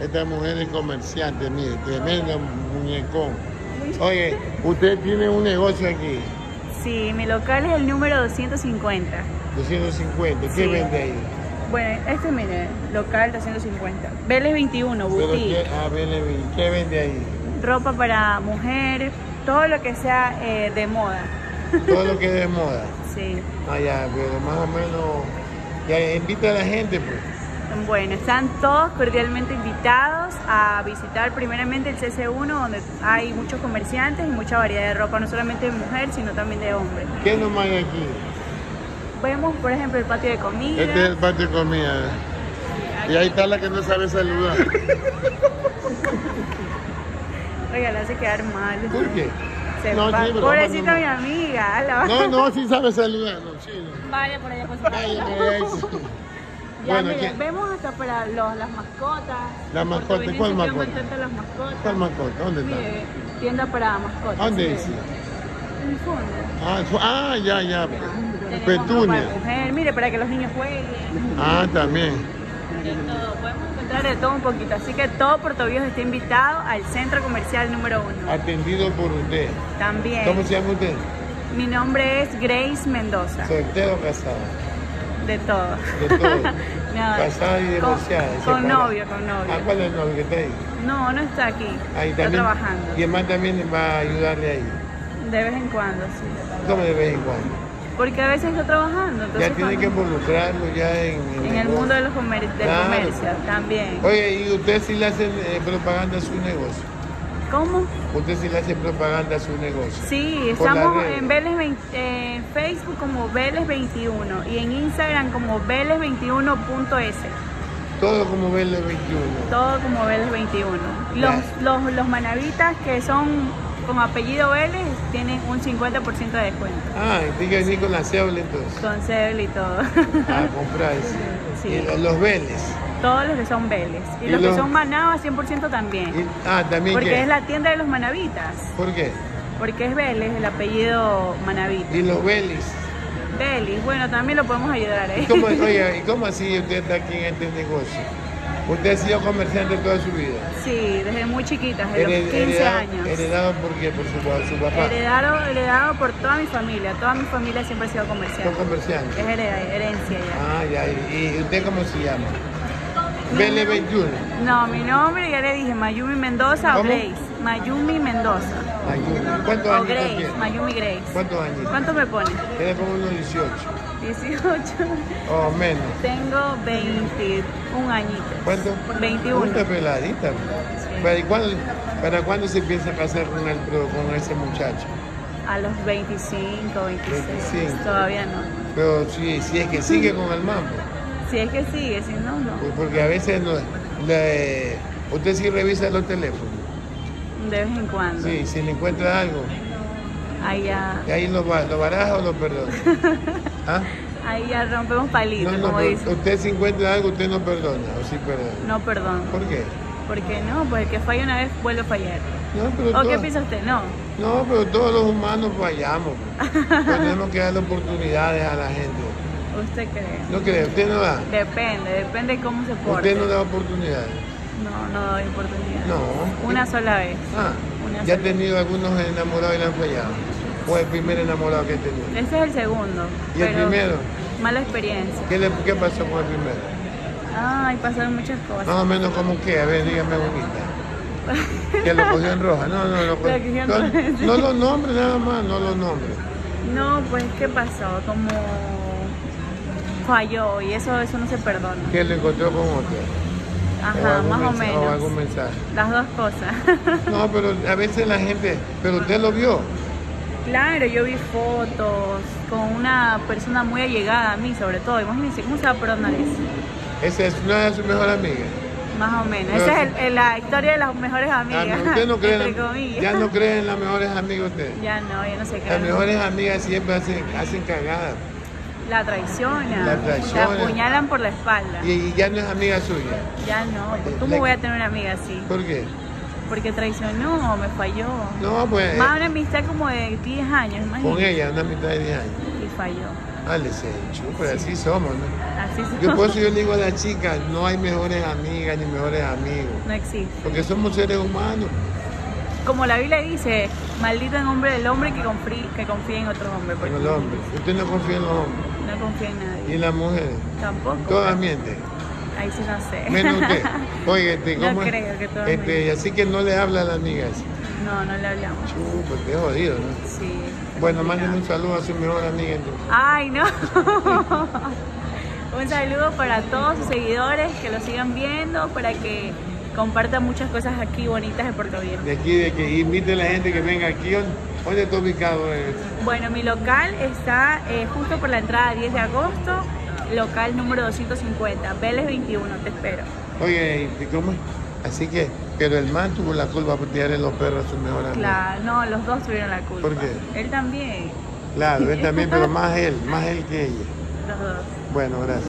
Esta mujer es comerciante, mire, tremenda muñecón. Oye, usted tiene un negocio aquí, Sí, mi local es el número 250. 250. ¿Qué Sí. vende ahí? Bueno, este mire, local 250. Vélez 21, Pero boutique. ¿qué, a ver, Levi, ¿qué vende ahí? Ropa para mujer, todo lo que sea eh, de moda. Todo lo que es de moda. Sí. Ah, ya, pero más o menos. Ya invita a la gente, pues. Bueno, están todos cordialmente invitados a visitar primeramente el CC1, donde hay muchos comerciantes y mucha variedad de ropa, no solamente de mujer, sino también de hombre. ¿Qué nomás hay aquí? Vemos, por ejemplo, el patio de comida. Este es el patio de comida. Y ahí está la que no sabe saludar. Oiga, le hace quedar mal. ¿Por qué? Se No, sí, Pobrecita no. mi amiga. la- No, no, sí sabe saludar, no, sí. no. Vaya por allá con su Vaya, por sí. Ya, Bueno, ¿qué? vemos acá para los, las mascotas. La mascota, Portovenenses ¿cuál mascota? las mascotas. ¿Cuál mascota? ¿Dónde está? Mire, tienda para mascotas. ¿Dónde dice? En el fondo. Ah, ah, ya, ya. Tenemos Petunia. de mujer, mire, para que los niños jueguen. Ah, también. De todo, podemos encontrar de todo un poquito. Así que todo Puerto Viejo está invitado al centro comercial número uno. Atendido por usted. También. ¿Cómo se llama usted? Mi nombre es Grace Mendoza. ¿Soltero casado? De todo. De todo. No, Casada y divorciada. Con, novio, con novio. Ah, ¿cuál es el novio que está ahí? No, no está aquí. Ahí está trabajando. Y además también va a ayudarle ahí. De vez en cuando, sí. ¿Cómo de vez en cuando? Porque a veces está trabajando. Entonces Ya tiene que involucrarlo ya en, En el mundo de los comer del Claro. comercio también. Oye, ¿y usted sí le hace eh, propaganda a su negocio? ¿Cómo? Usted sí le hace propaganda a su negocio. Sí, estamos en Vélez 20 en Facebook como Vélez21 y en Instagram como Vélez21.s. Todo como verle 21. Todo como Vélez21. Los, los, los manavitas que son con apellido Vélez tienen un 50% de descuento. Ah, tiene que venir con la cédula entonces. Con cel y todo. A comprar. sí. Sí. Y los- los Vélez. Todos los que son Vélez. Y, Y los los- que son Manaba 100% también. Y- ah, también Porque qué? es la tienda de los manavitas. ¿Por qué? Porque es Vélez, el apellido Manavita. Y los Vélez. Vélez, bueno, también lo podemos ayudar, ¿Y ¿eh? cómo, oye, ¿y cómo así usted está aquí en este negocio? Usted ha sido comerciante toda su vida. Sí, desde muy chiquita, desde Hered- los 15 heredado, años. Heredado por qué? Por su, su papá. Heredado, heredado por toda mi familia. Toda mi familia siempre ha sido Son comerciante. comerciantes. Es hereda- herencia ya. Ah, ya. ¿Y y usted cómo se llama? Vélez 21. No, mi nombre ya le dije, Mayumi Mendoza o ¿Cómo? Grace. Mayumi Mendoza. Ayuda. ¿Cuántos O años Grace, tiene? Mayumi Grace. ¿Cuántos años? ¿Cuánto me pone? Tiene como unos 18 18. o menos. Tengo 21 añitos. ¿Cuánto? 21. Una peladita. ¿Para cuándo, ¿Para cuándo se piensa casar con, el, con ese muchacho? A los 25, 26. 25. Todavía no. Pero si, si es que sigue con el mambo. Si es que sigue, si no, no. Porque a veces no, le- usted sí revisa los teléfonos. De vez en cuando. Sí, si le encuentra algo, Ahí ya, ¿y ahí lo, lo baraja o lo perdona. ¿Ah? ahí ya rompemos palitos, No, no, como dicen. usted si encuentra algo, usted no perdona, o sí perdona. No, perdón. ¿Por qué? Porque no, pues el que falla una vez vuelve a fallar. No, pero ¿O qué piensa usted? No. No, pero todos los humanos fallamos. tenemos que darle oportunidades a la gente. ¿Usted cree? ¿No cree? ¿Usted no da? Depende, depende de cómo se porte. ¿Usted no da oportunidades? No, no doy oportunidad. No. Una sola vez. Ah, Una ya ha tenido algunos enamorados y le han fallado. O el primer enamorado que he tenido. Este es el segundo. ¿Y el primero? Mala experiencia. ¿Qué, le- qué pasó con el primero? Ay, pasaron muchas cosas. Más o menos como que, a ver, dígame bonita. Que lo cogió en roja. No, no, No, roja, sí. no los nombres nada más, no los nombres. No, pues, ¿qué pasó? Como falló y eso, eso no se perdona. Que lo encontró con otro. Ajá, más o mensaje- O algún menos. mensaje. Las dos cosas. No, pero a veces la gente, pero usted lo vio. Claro, yo vi fotos con una persona muy allegada a mí, sobre todo. Imagínense, ¿cómo se va a perdonar eso? Esa es una de sus mejores amigas. Más o menos. Pero Esa es sí. el- el- la historia de las mejores Ah, amigas. usted no cree, en- ya no cree en las mejores amigas usted. Ya no, ya no se cree. Las mejores amigas siempre hacen, hacen cagadas. La traiciona. La. La apuñalan por la espalda. Y, y ya no es amiga suya. Ya no. pues, ¿Cómo Le- voy a tener una amiga así? ¿Por qué? Porque traicionó, me falló. No, pues Más una amistad como de 10 años, con imagínate. ella, una mitad de 10 años. Y falló. Senchu, pero así somos, ¿no? Así se Yo por eso yo le digo a las chicas, no hay mejores amigas ni mejores amigos, No existe. porque somos seres humanos. Como la Biblia dice, maldito en hombre del hombre que confíe, que confíe en otros hombres. porque Como los hombres. Usted no confía en los hombres. No confía en Y nadie. en las mujeres. Tampoco. Todas mienten. Ahí sí no sé. Menos usted. Oye, este, No ¿cómo es? creo que todas este, Así que no le habla a las amigas. No, no le hablamos. Chu, pues qué jodido, ¿no? Sí. Bueno, mándenle un saludo a su mejor amiga. entonces. Ay, no. un saludo para todos sus seguidores, que lo sigan viendo, para que compartan muchas cosas aquí bonitas de Puerto Viejo. De aquí, de que invite a la gente que venga aquí. ¿Dónde, está ubicado? Bueno, mi local está eh, justo por la entrada 10 de agosto, local número 250, Vélez 21, te espero. Oye, ¿y cómo es? Así que, pero el man tuvo la culpa por tirarle los perros a su mejor amigo. Claro, no, los dos tuvieron la culpa. ¿Por qué? Él también, Claro, él también, pero más él, más él que ella. los dos. Bueno, gracias.